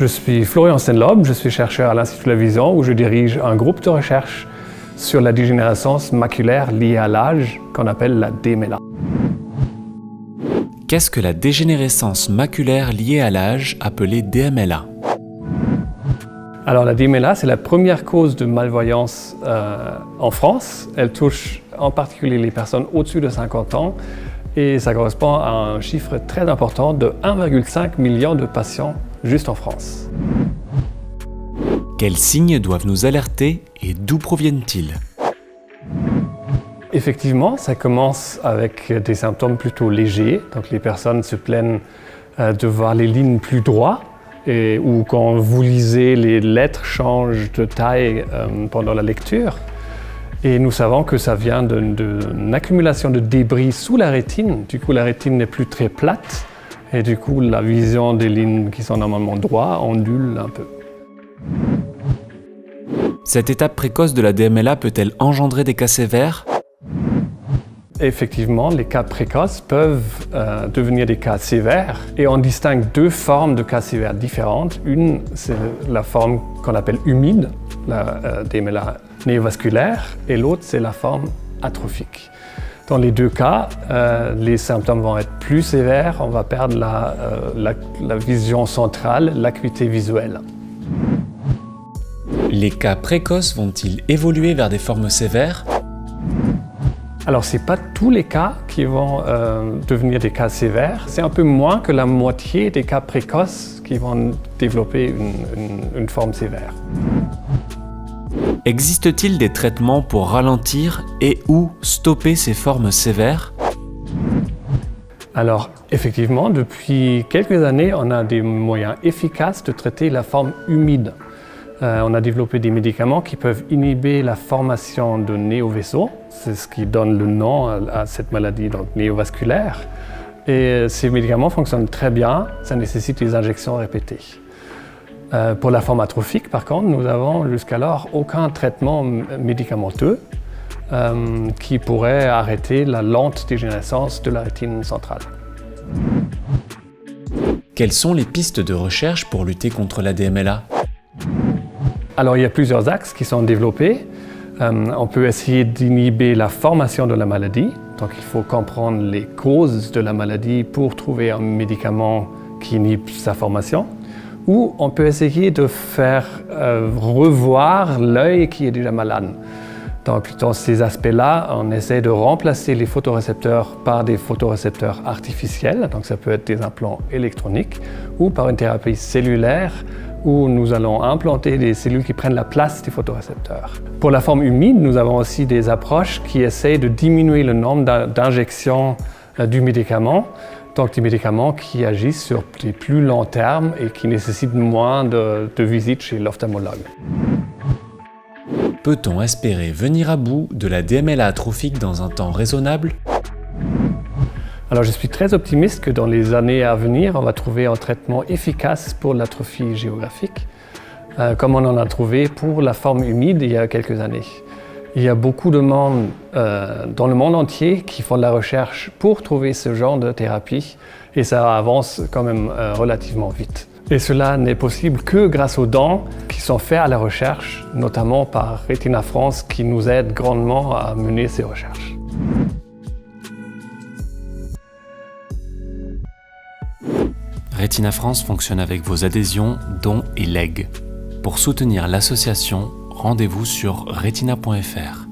Je suis Florian Stenlob, je suis chercheur à l'Institut de la Vision où je dirige un groupe de recherche sur la dégénérescence maculaire liée à l'âge qu'on appelle la DMLA. Qu'est-ce que la dégénérescence maculaire liée à l'âge appelée DMLA Alors la DMLA, c'est la première cause de malvoyance euh, en France. Elle touche en particulier les personnes au-dessus de 50 ans et ça correspond à un chiffre très important de 1,5 million de patients juste en France. Quels signes doivent nous alerter et d'où proviennent-ils? Effectivement, ça commence avec des symptômes plutôt légers. Donc les personnes se plaignent euh, de voir les lignes plus droites et, ou quand vous lisez, les lettres changent de taille euh, pendant la lecture. Et nous savons que ça vient d'une accumulation de débris sous la rétine. Du coup, la rétine n'est plus très plate et du coup, la vision des lignes qui sont normalement droites ondule un peu. Cette étape précoce de la DMLA peut-elle engendrer des cas sévères? Effectivement, les cas précoces peuvent euh, devenir des cas sévères et on distingue deux formes de cas sévères différentes. Une, c'est la forme qu'on appelle humide, la euh, DMLA néovasculaire, et l'autre, c'est la forme atrophique. Dans les deux cas, euh, les symptômes vont être plus sévères, on va perdre la, la vision centrale, l'acuité visuelle. Les cas précoces vont-ils évoluer vers des formes sévères? Alors, ce n'est pas tous les cas qui vont euh, devenir des cas sévères. C'est un peu moins que la moitié des cas précoces qui vont développer une, forme sévère. Existe-t-il des traitements pour ralentir et ou stopper ces formes sévères? Alors, effectivement, depuis quelques années, on a des moyens efficaces de traiter la forme humide. Euh, on a développé des médicaments qui peuvent inhiber la formation de néovaisseaux. C'est ce qui donne le nom à, cette maladie donc néovasculaire. Et ces médicaments fonctionnent très bien, ça nécessite des injections répétées. Euh, pour la forme atrophique, par contre, nous avons jusqu'alors aucun traitement médicamenteux euh, qui pourrait arrêter la lente dégénérescence de la rétine centrale. Quelles sont les pistes de recherche pour lutter contre la DMLA alors il y a plusieurs axes qui sont développés. Euh, on peut essayer d'inhiber la formation de la maladie. Donc il faut comprendre les causes de la maladie pour trouver un médicament qui inhibe sa formation. Ou on peut essayer de faire euh, revoir l'œil qui est déjà malade. Donc dans ces aspects-là, on essaie de remplacer les photorécepteurs par des photorécepteurs artificiels. Donc ça peut être des implants électroniques ou par une thérapie cellulaire où nous allons implanter des cellules qui prennent la place des photorécepteurs. Pour la forme humide, nous avons aussi des approches qui essayent de diminuer le nombre d'injections euh, du médicament, donc des médicaments qui agissent sur des plus longs termes et qui nécessitent moins de, de visites chez l'ophtalmologue. Peut-on espérer venir à bout de la DMLA atrophique dans un temps raisonnable? Alors je suis très optimiste que dans les années à venir, on va trouver un traitement efficace pour l'atrophie géographique, euh, comme on en a trouvé pour la forme humide il y a quelques années. Il y a beaucoup de monde euh, dans le monde entier qui font de la recherche pour trouver ce genre de thérapie et ça avance quand même euh, relativement vite. Et cela n'est possible que grâce aux dons qui sont faits à la recherche, notamment par Retina France qui nous aide grandement à mener ces recherches. Retina France fonctionne avec vos adhésions, dons et legs. Pour soutenir l'association, rendez-vous sur retina.fr.